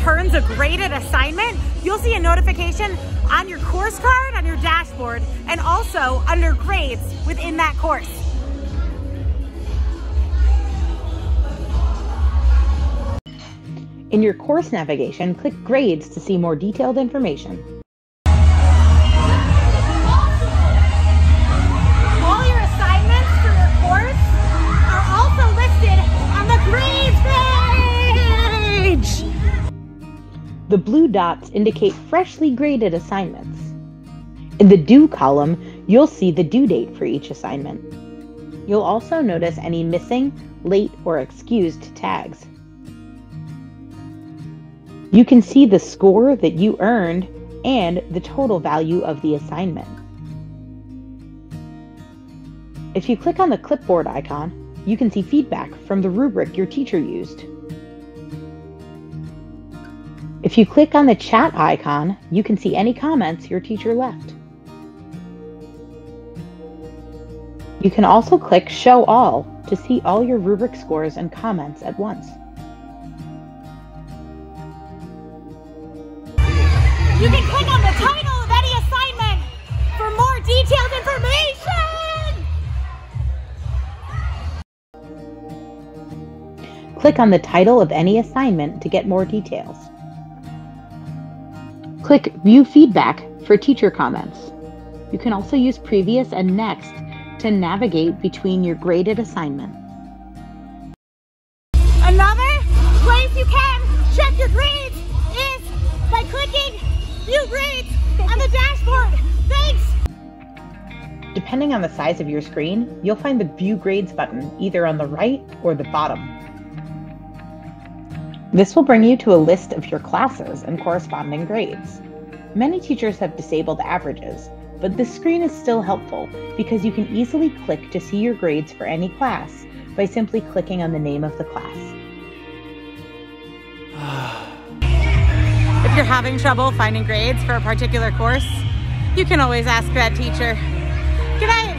returns a graded assignment, you'll see a notification on your course card, on your dashboard, and also under grades within that course. In your course navigation, click Grades to see more detailed information. The blue dots indicate freshly graded assignments. In the Due column, you'll see the due date for each assignment. You'll also notice any missing, late, or excused tags. You can see the score that you earned and the total value of the assignment. If you click on the clipboard icon, you can see feedback from the rubric your teacher used. If you click on the chat icon, you can see any comments your teacher left. You can also click Show All to see all your rubric scores and comments at once. You can click on the title of any assignment for more detailed information. Click on the title of any assignment to get more details. Click View Feedback for teacher comments. You can also use Previous and Next to navigate between your graded assignment. Another place you can check your grades is by clicking View Grades on the dashboard. Thanks! Depending on the size of your screen, you'll find the View Grades button either on the right or the bottom. This will bring you to a list of your classes and corresponding grades. Many teachers have disabled averages, but this screen is still helpful because you can easily click to see your grades for any class by simply clicking on the name of the class. If you're having trouble finding grades for a particular course, you can always ask that teacher. Night.